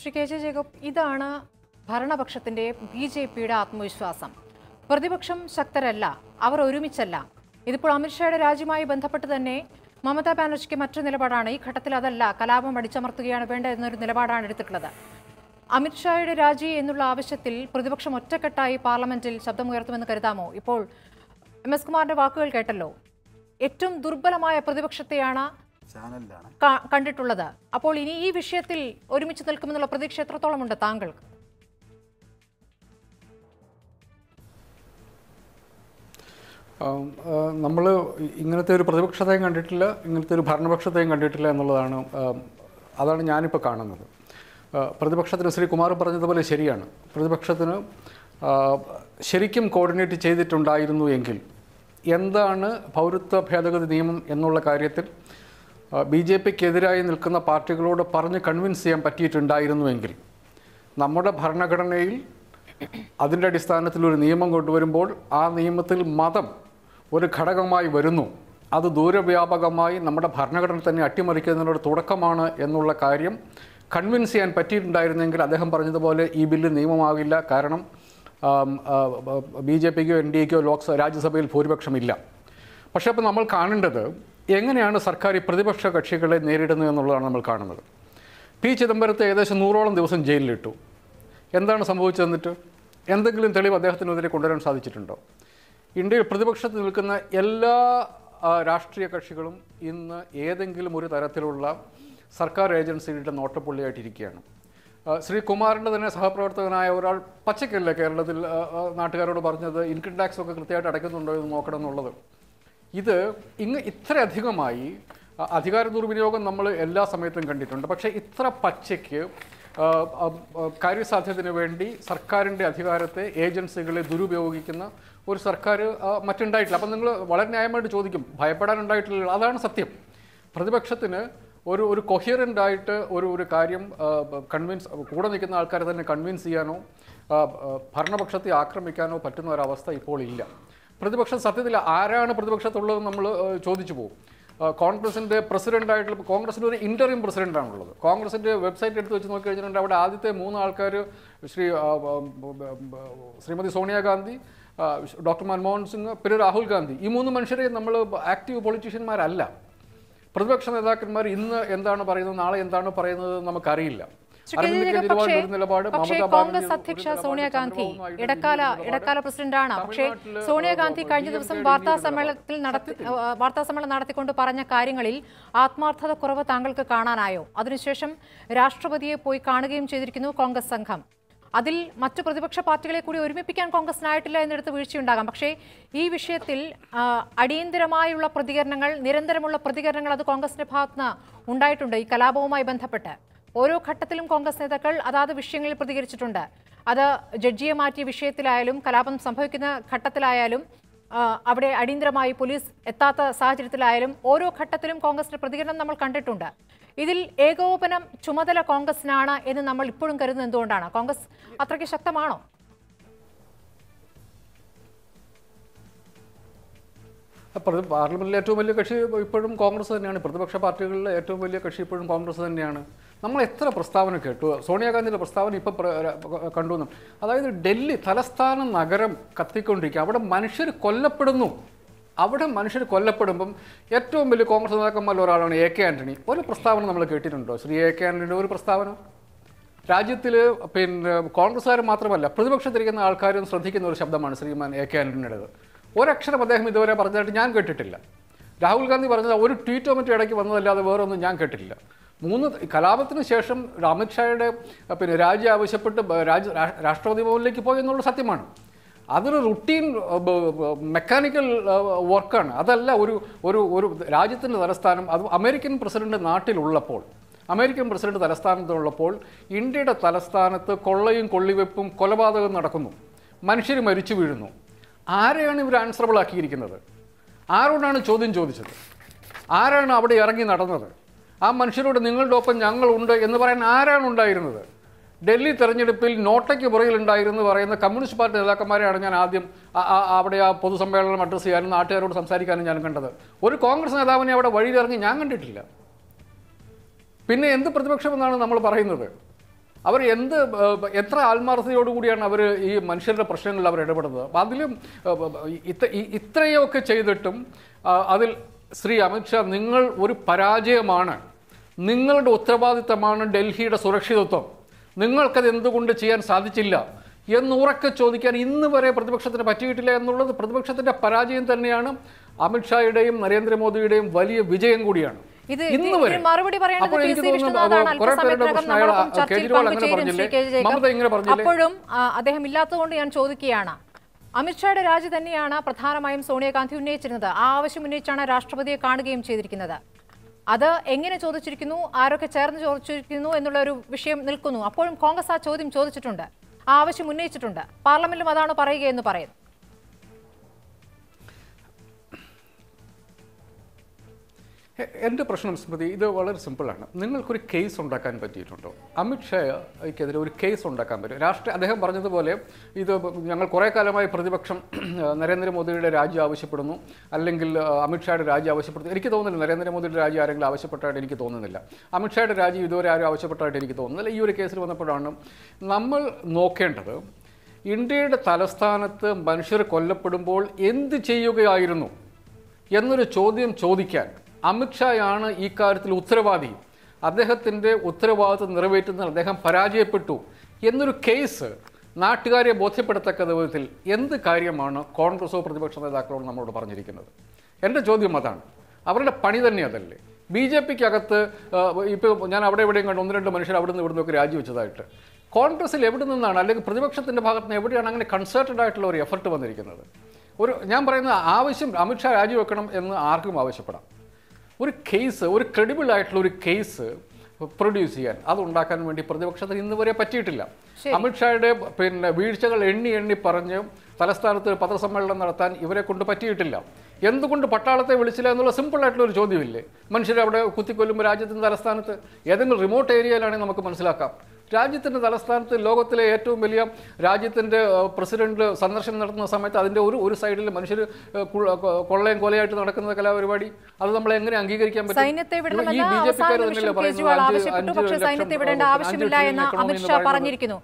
Shri K J Jacob ഇതാണ് ഭരണപക്ഷത്തിന്റെ B J പിയുടെ ആത്മവിശ്വാസം. പ്രതിപക്ഷം ശക്തരല്ല അവർ ഒരുമിച്ചല്ല. ഇതിപ്പോൾ അമിത്ഷായുടെ രാജ്യമായി ബന്ധപ്പെട്ട് തന്നെ മമതാ ബാനർജിക്ക് മറ്റൊരു നിലപാടാണ്. ഈ ഘട്ടത്തിൽ അതല്ല കലാപം അടിച്ചമർത്തുകയാണ് വേണ്ട എന്നൊരു നിലപാടാണ് എടുത്തിട്ടുള്ളത്. അമിത്ഷായുടെ രാജി എന്നുള്ള ആവശ്യത്തിൽ പ്രതിപക്ഷം ഒറ്റക്കെട്ടായി പാർലമെന്റിൽ ശബ്ദമുയർത്തുമെന്ന് കരുതാമോ? ഇപ്പോൾ എം എസ് കുമാറിന്റെ വാക്കുകൾ കേട്ടല്ലോ. ഏറ്റവും ദുർബലമായ പ്രതിപക്ഷത്തെയാണ് ചാനലിലാണ്. കണ്ടിട്ടുള്ളത്. അപ്പോൾ ഇനി ഈ വിഷയത്തിൽ ഒരുമിച്ച് നിൽക്കുമെന്നുള്ള പ്രതീക്ഷ എത്രത്തോളം ഉണ്ട് താങ്കൾക്ക് നമ്മൾ ഇങ്ങനത്തെ ഒരു പ്രതിപക്ഷത്തെയും കണ്ടിട്ടില്ല ഇങ്ങനത്തെ ഒരു ഭരണപക്ഷത്തെയും കണ്ടിട്ടില്ല എന്നുള്ളതാണ് അതാണ് ഞാനിപ്പോൾ കാണുന്നത്. പ്രതിപക്ഷത്തിന് ശ്രീ കുമാർ പറഞ്ഞതുപോലെ ശരിയാണ്. പ്രതിപക്ഷത്തിന് ശരിക്കും കോർഡിനേറ്റ് ചെയ്തിട്ടുണ്ടായിരുന്നു എങ്കിൽ എന്താണ് പൗരത്വ ഭേദഗതി നിയമം എന്നുള്ള കാര്യത്തിൽ ബി ജെ പിക്കെതിരായി നിൽക്കുന്ന പാർട്ടികളോട് പറഞ്ഞ് കൺവിൻസ് ചെയ്യാൻ പറ്റിയിട്ടുണ്ടായിരുന്നുവെങ്കിൽ നമ്മുടെ ഭരണഘടനയിൽ അതിന്റെ അടിസ്ഥാനത്തിൽ ഒരു നിയമം കൊണ്ടുവരുമ്പോൾ ആ നിയമത്തിൽ മതം ഒരു ഘടകമായി വരുന്നു. അത് ദൂരവ്യാപകമായി നമ്മുടെ ഭരണഘടന തന്നെ അട്ടിമറിക്കുന്നതിനൊരു തുടക്കമാണ് എന്നുള്ള കാര്യം കൺവിൻസ് ചെയ്യാൻ പറ്റിയിട്ടുണ്ടായിരുന്നെങ്കിൽ അദ്ദേഹം പറഞ്ഞതുപോലെ ഈ ബില്ല് നിയമമാകില്ല. കാരണം ബി ജെ പിക്കോ എൻ ഡി എക്കോ ലോക്സഭ രാജ്യസഭയിൽ ഭൂരിപക്ഷമില്ല. പക്ഷേ അപ്പോൾ നമ്മൾ കാണേണ്ടത് എങ്ങനെയാണ് സർക്കാർ ഈ പ്രതിപക്ഷ കക്ഷികളെ നേരിടുന്നത് എന്നുള്ളതാണ് നമ്മൾ കാണുന്നത്. പി ചിദംബരത്തെ ഏകദേശം നൂറോളം ദിവസം ജയിലിലിട്ടു. എന്താണ് സംഭവിച്ചതെന്നിട്ട് എന്തെങ്കിലും തെളിവ് അദ്ദേഹത്തിനെതിരെ കൊണ്ടുവരാൻ സാധിച്ചിട്ടുണ്ടോ? ഇന്ത്യയിൽ പ്രതിപക്ഷത്ത് നിൽക്കുന്ന എല്ലാ രാഷ്ട്രീയ കക്ഷികളും ഇന്ന് ഏതെങ്കിലും ഒരു തരത്തിലുള്ള സർക്കാർ ഏജൻസികളുടെ നോട്ടപ്പുള്ളിയായിട്ടിരിക്കുകയാണ്. ശ്രീ കുമാറിന്റെ തന്നെ സഹപ്രവർത്തകനായ ഒരാൾ പച്ചക്കല്ലേ കേരളത്തിൽ നാട്ടുകാരോട് പറഞ്ഞത് ഇൻകം ടാക്സ് ഒക്കെ കൃത്യമായിട്ട് അടയ്ക്കുന്നുണ്ടോ എന്ന് നോക്കണം എന്നുള്ളത് ഇത് ഇങ്ങ് ഇത്രയധികമായി അധികാര ദുർവിനിയോഗം നമ്മൾ എല്ലാ സമയത്തും കണ്ടിട്ടുണ്ട്. പക്ഷേ ഇത്ര പച്ചയ്ക്ക് കാര്യസാധ്യത്തിന് വേണ്ടി സർക്കാരിന്റെ അധികാരത്തെ ഏജൻസികളെ ദുരുപയോഗിക്കുന്ന ഒരു സർക്കാർ മറ്റുണ്ടായിട്ടില്ല. അപ്പം നിങ്ങൾ വളരെ ന്യായമായിട്ട് ചോദിക്കും ഭയപ്പെടാനുണ്ടായിട്ടില്ല അതാണ് സത്യം. പ്രതിപക്ഷത്തിന് ഒരു ഒരു കൊഹിയറന്റ് ആയിട്ട് ഒരു ഒരു കാര്യം കൺവിൻസ് കൂടെ നിൽക്കുന്ന ആൾക്കാരെ തന്നെ കൺവിൻസ് ചെയ്യാനോ ഭരണപക്ഷത്തെ ആക്രമിക്കാനോ പറ്റുന്ന ഒരവസ്ഥ ഇപ്പോൾ ഇല്ല. പ്രതിപക്ഷം സത്യത്തിൽ ആരാണ് പ്രതിപക്ഷത്തുള്ളത് നമ്മൾ ചോദിച്ചു പോകും. കോൺഗ്രസിന്റെ പ്രസിഡന്റായിട്ടുള്ള കോൺഗ്രസിന്റെ ഒരു ഇന്ററിം പ്രസിഡന്റാണുള്ളത് കോൺഗ്രസിന്റെ വെബ്സൈറ്റ് എടുത്ത് വെച്ച് നോക്കി കഴിഞ്ഞിട്ടുണ്ടെങ്കിൽ അവിടെ ആദ്യത്തെ മൂന്ന് ആൾക്കാർ ശ്രീ ശ്രീമതി സോണിയാഗാന്ധി ഡോക്ടർ മൻമോഹൻ സിംഗ് പിന്നെ രാഹുൽ ഗാന്ധി. ഈ മൂന്ന് മനുഷ്യരെ നമ്മൾ ആക്റ്റീവ് പൊളിറ്റീഷ്യന്മാരല്ല പ്രതിപക്ഷ നേതാക്കന്മാർ ഇന്ന് എന്താണ് പറയുന്നത് നാളെ എന്താണ് പറയുന്നത് നമുക്കറിയില്ല. പക്ഷേ കോൺഗ്രസ് അധ്യക്ഷ സോണിയാഗാന്ധി ഇടക്കാല ഇടക്കാല പ്രസിഡന്റാണ്. പക്ഷേ സോണിയാഗാന്ധി കഴിഞ്ഞ ദിവസം വാർത്താ സമ്മേളനത്തിൽ നടത്തി വാർത്താ സമ്മേളനം നടത്തിക്കൊണ്ട് പറഞ്ഞ കാര്യങ്ങളിൽ ആത്മാർത്ഥത കുറവ് താങ്കൾക്ക് കാണാനായോ? അതിനുശേഷം രാഷ്ട്രപതിയെ പോയി കാണുകയും ചെയ്തിരിക്കുന്നു കോൺഗ്രസ് സംഘം. അതിൽ മറ്റു പ്രതിപക്ഷ പാർട്ടികളെ കൂടി ഒരുമിപ്പിക്കാൻ കോൺഗ്രസിനായിട്ടില്ല എന്നിടത്ത് വീഴ്ചയുണ്ടാകാം. പക്ഷേ ഈ വിഷയത്തിൽ അടിയന്തരമായുള്ള പ്രതികരണങ്ങൾ നിരന്തരമുള്ള പ്രതികരണങ്ങൾ അത് കോൺഗ്രസിന്റെ ഭാഗത്തുനിന്ന് ഉണ്ടായിട്ടുണ്ട് ഈ കലാപവുമായി ബന്ധപ്പെട്ട്. ഓരോ ഘട്ടത്തിലും കോൺഗ്രസ് നേതാക്കൾ അതാത് വിഷയങ്ങളിൽ പ്രതികരിച്ചിട്ടുണ്ട്. അത് ജഡ്ജിയെ മാറ്റിയ വിഷയത്തിലായാലും കലാപം സംഭവിക്കുന്ന ഘട്ടത്തിലായാലും അവിടെ അടിയന്തരമായി പോലീസ് എത്താത്ത സാഹചര്യത്തിലായാലും ഓരോ ഘട്ടത്തിലും കോൺഗ്രസിന്റെ പ്രതികരണം നമ്മൾ കണ്ടിട്ടുണ്ട്. ഇതിൽ ഏകോപനം ചുമതല കോൺഗ്രസിനാണ് എന്ന് നമ്മൾ ഇപ്പോഴും കരുതുന്നത് എന്തുകൊണ്ടാണ്? കോൺഗ്രസ് അത്രയ്ക്ക് ശക്തമാണോ? പാർലമെന്റിലെ ഏറ്റവും വലിയ കക്ഷി ഇപ്പോഴും കോൺഗ്രസ് തന്നെയാണ്. പ്രതിപക്ഷ പാർട്ടികളിലെ ഏറ്റവും വലിയ കക്ഷി ഇപ്പോഴും കോൺഗ്രസ് തന്നെയാണ്. നമ്മൾ എത്ര പ്രസ്താവന കേട്ടു? സോണിയാഗാന്ധിയുടെ പ്രസ്താവന ഇപ്പോൾ കണ്ടു. അതായത് ഡൽഹി തലസ്ഥാന നഗരം കത്തിക്കൊണ്ടിരിക്കുക. അവിടെ മനുഷ്യർ കൊല്ലപ്പെടുന്നു. അവിടെ മനുഷ്യർ കൊല്ലപ്പെടുമ്പം ഏറ്റവും വലിയ കോൺഗ്രസ് നേതാക്കന്മാരിൽ ഒരാളാണ് എ കെ ആന്റണി ഒരു പ്രസ്താവന നമ്മൾ കേട്ടിട്ടുണ്ടോ? ശ്രീ എ കെ ആന്റണിയുടെ ഒരു പ്രസ്താവന? രാജ്യത്തിൽ പിന്നെ കോൺഗ്രസ്സുകാർ മാത്രമല്ല പ്രതിപക്ഷത്തിരിക്കുന്ന ആൾക്കാരും ശ്രദ്ധിക്കുന്ന ഒരു ശബ്ദമാണ് ശ്രീമാൻ എ കെ ആന്റണിയുടേത് ഒരക്ഷരം അദ്ദേഹം ഇതുവരെ പറഞ്ഞതായിട്ട് ഞാൻ കേട്ടിട്ടില്ല. രാഹുൽ ഗാന്ധി പറഞ്ഞത് ഒരു ട്വീറ്റോ മറ്റോ ഇടയ്ക്ക് വന്നതല്ലാതെ വേറൊന്നും ഞാൻ കേട്ടിട്ടില്ല. മൂന്ന് കലാപത്തിന് ശേഷം അമിത്ഷായുടെ പിന്നെ രാജി ആവശ്യപ്പെട്ട് രാജ് രാഷ്ട്രപതി ഭവനിലേക്ക് പോയി എന്നുള്ളത് സത്യമാണ്. അതൊരു റുട്ടീൻ മെക്കാനിക്കൽ വർക്കാണ് അതല്ല ഒരു ഒരു ഒരു രാജ്യത്തിന്റെ തലസ്ഥാനം അത് അമേരിക്കൻ പ്രസിഡന്റ് നാട്ടിലുള്ളപ്പോൾ അമേരിക്കൻ പ്രസിഡന്റ് തലസ്ഥാനത്തുള്ളപ്പോൾ ഇന്ത്യയുടെ തലസ്ഥാനത്ത് കൊള്ളയും കൊള്ളിവെപ്പും കൊലപാതകവും നടക്കുന്നു. മനുഷ്യർ മരിച്ചു വീഴുന്നു. ആരെയാണ് ഇവർ ആൻസറബിൾ ആക്കിയിരിക്കുന്നത്? ആരോടാണ് ചോദ്യം ചോദിച്ചത്? ആരാണ് അവിടെ ഇറങ്ങി നടന്നത്? ആ മനുഷ്യരോട് നിങ്ങളുടെ ഒപ്പം ഞങ്ങളുണ്ട് എന്ന് പറയാൻ ആരാണ് ഉണ്ടായിരുന്നത്? ഡൽഹി തെരഞ്ഞെടുപ്പിൽ നോട്ടയ്ക്ക് പുറകിലുണ്ടായിരുന്നു പറയുന്ന കമ്മ്യൂണിസ്റ്റ് പാർട്ടി നേതാക്കന്മാരെയാണ് ഞാൻ ആദ്യം അവിടെ ആ പൊതുസമ്മേളനം അഡ്രസ്സ് ചെയ്യാനും നാട്ടുകാരോട് സംസാരിക്കാനും ഞാൻ കണ്ടത്. ഒരു കോൺഗ്രസ് നേതാവിനെ അവിടെ വഴിയിലിറങ്ങി ഞാൻ കണ്ടിട്ടില്ല. പിന്നെ എന്ത് പ്രതിപക്ഷമെന്നാണ് നമ്മൾ പറയുന്നത്? അവർ എന്ത് എത്ര ആത്മാർത്ഥതയോടുകൂടിയാണ് അവർ ഈ മനുഷ്യരുടെ പ്രശ്നങ്ങളിൽ അവർ ഇടപെടുന്നത്? അതിലും ഇത്ര ഇത്രയൊക്കെ ചെയ്തിട്ടും അതിൽ ശ്രീ അമിത്ഷാ നിങ്ങൾ ഒരു പരാജയമാണ്. നിങ്ങളുടെ ഉത്തരവാദിത്തമാണ് ഡൽഹിയുടെ സുരക്ഷിതത്വം. നിങ്ങൾക്കത് എന്തുകൊണ്ട് ചെയ്യാൻ സാധിച്ചില്ല? എന്ന് ഉറക്കെ ചോദിക്കാൻ ഇന്ന് വരെ പ്രതിപക്ഷത്തിന് പറ്റിയിട്ടില്ല എന്നുള്ളത് പ്രതിപക്ഷത്തിന്റെ പരാജയം തന്നെയാണ് അമിത്ഷായുടെയും നരേന്ദ്രമോദിയുടെയും വലിയ വിജയം കൂടിയാണ്. ഇത് മറുപടി അപ്പോഴും അദ്ദേഹം ഇല്ലാത്തതുകൊണ്ട് ഞാൻ ചോദിക്കുകയാണ്. അമിത്ഷായുടെ രാജി തന്നെയാണ് പ്രധാനമായും സോണിയാഗാന്ധി ഉന്നയിച്ചിരുന്നത്. ആ ആവശ്യം ഉന്നയിച്ചാണ് രാഷ്ട്രപതിയെ കാണുകയും ചെയ്തിരിക്കുന്നത്. അത് എങ്ങനെ ചോദിച്ചിരിക്കുന്നു ആരൊക്കെ ചേർന്ന് ചോദിച്ചിരിക്കുന്നു എന്നുള്ള ഒരു വിഷയം നിൽക്കുന്നു. അപ്പോഴും കോൺഗ്രസ് ആ ചോദ്യം ചോദിച്ചിട്ടുണ്ട് ആ ആവശ്യം ഉന്നയിച്ചിട്ടുണ്ട്. പാർലമെന്റിലും അതാണ് പറയുകയെന്ന് പറയുന്നു. എന്റെ പ്രശ്നം സ്മൃതി ഇത് വളരെ സിമ്പിളാണ്. നിങ്ങൾക്കൊരു കേസ് ഉണ്ടാക്കാൻ പറ്റിയിട്ടുണ്ടോ? അമിത്ഷായ്ക്കെതിരെ ഒരു കേസ് ഉണ്ടാക്കാൻ പറ്റും. രാഷ്ട്രീയ അദ്ദേഹം പറഞ്ഞതുപോലെ ഇത് ഞങ്ങൾ കുറേ കാലമായി പ്രതിപക്ഷം നരേന്ദ്രമോദിയുടെ രാജ്യം ആവശ്യപ്പെടുന്നു അല്ലെങ്കിൽ അമിത്ഷായുടെ രാജ്യം ആവശ്യപ്പെടുന്നു. എനിക്ക് തോന്നുന്നില്ല നരേന്ദ്രമോദിയുടെ രാജ്യം ആരെങ്കിലും ആവശ്യപ്പെട്ടായിട്ട് എനിക്ക് തോന്നുന്നില്ല. അമിത്ഷായുടെ രാജ്യം ഇതുവരെ ആരും ആവശ്യപ്പെട്ടായിട്ട് എനിക്ക് തോന്നുന്നില്ല. ഈ ഒരു കേസിൽ വന്നപ്പോഴാണ് നമ്മൾ നോക്കേണ്ടത് ഇന്ത്യയുടെ തലസ്ഥാനത്ത് മനുഷ്യർ കൊല്ലപ്പെടുമ്പോൾ എന്ത് ചെയ്യുകയായിരുന്നു? എന്നൊരു ചോദ്യം ചോദിക്കാൻ അമിത്ഷായാണ് ഈ കാര്യത്തിൽ ഉത്തരവാദി. അദ്ദേഹത്തിന്റെ ഉത്തരവാദിത്വം നിറവേറ്റുന്നതിൽ അദ്ദേഹം പരാജയപ്പെട്ടു. എന്നൊരു കേസ് നാട്ടുകാരെ ബോധ്യപ്പെടുത്തക്ക വിധത്തിൽ എന്ത് കാര്യമാണ് കോൺഗ്രസോ പ്രതിപക്ഷ നേതാക്കളോട് നമ്മളോട് പറഞ്ഞിരിക്കുന്നത്? എന്റെ ചോദ്യം അതാണ്. അവരുടെ പണി തന്നെ അതല്ലേ? ബി ജെ പിക്ക് അകത്ത് ഇപ്പോൾ ഞാൻ അവിടെ എവിടെയും കണ്ടു ഒന്ന് രണ്ട് മനുഷ്യർ അവിടെ നിന്ന് ഇവിടെ നിന്നൊക്കെ രാജിവെച്ചതായിട്ട്. കോൺഗ്രസ്സിൽ എവിടെ നിന്നാണ് അല്ലെങ്കിൽ പ്രതിപക്ഷത്തിന്റെ ഭാഗത്ത് നിന്ന് എവിടെയാണ് അങ്ങനെ കൺസേർട്ടഡ് ആയിട്ടുള്ള ഒരു എഫർട്ട് വന്നിരിക്കുന്നത്? ഒരു ഞാൻ പറയുന്ന ആവശ്യം അമിത്ഷാ രാജിവെക്കണം എന്ന് ആർക്കും ആവശ്യപ്പെടാം. ഒരു കേസ് ഒരു ക്രെഡിബിൾ ആയിട്ടുള്ള ഒരു കേസ് പ്രൊഡ്യൂസ് ചെയ്യാൻ അത് ഉണ്ടാക്കാൻ വേണ്ടി പ്രതിപക്ഷത്തിന് ഇന്ന് വരെ പറ്റിയിട്ടില്ല. അമിത്ഷായുടെ പിന്നെ വീഴ്ചകൾ എണ്ണി എണ്ണി പറഞ്ഞ് തലസ്ഥാനത്ത് പത്രസമ്മേളനം നടത്താൻ ഇവരെ കൊണ്ട് പറ്റിയിട്ടില്ല. എന്തുകൊണ്ട് പട്ടാളത്തെ വിളിച്ചില്ല എന്നുള്ള സിമ്പിൾ ആയിട്ടുള്ള ഒരു ചോദ്യമില്ലേ? മനുഷ്യരെ അവിടെ കുത്തിക്കൊല്ലുമ്പോൾ രാജ്യത്തിന്റെ തലസ്ഥാനത്ത് ഏതെങ്കിലും റിമോട്ട് ഏരിയയിലാണെങ്കിൽ നമുക്ക് മനസ്സിലാക്കാം. രാജ്യത്തിന്റെ തലസ്ഥാനത്ത് ലോകത്തിലെ ഏറ്റവും വലിയ രാജ്യത്തിന്റെ പ്രസിഡന്റ് സന്ദർശനം നടത്തുന്ന സമയത്ത് അതിന്റെ ഒരു ഒരു സൈഡിൽ മനുഷ്യർ കൊള്ളയും കൊലയായിട്ട് നടക്കുന്ന കലാപരിപാടി അത് നമ്മൾ എങ്ങനെ അംഗീകരിക്കാൻ പറ്റും? സൈന്യത്തെ വിടണമെന്ന് ആവശ്യമില്ല എന്ന് അമിത്ഷാ പറഞ്ഞിരിക്കുന്നു.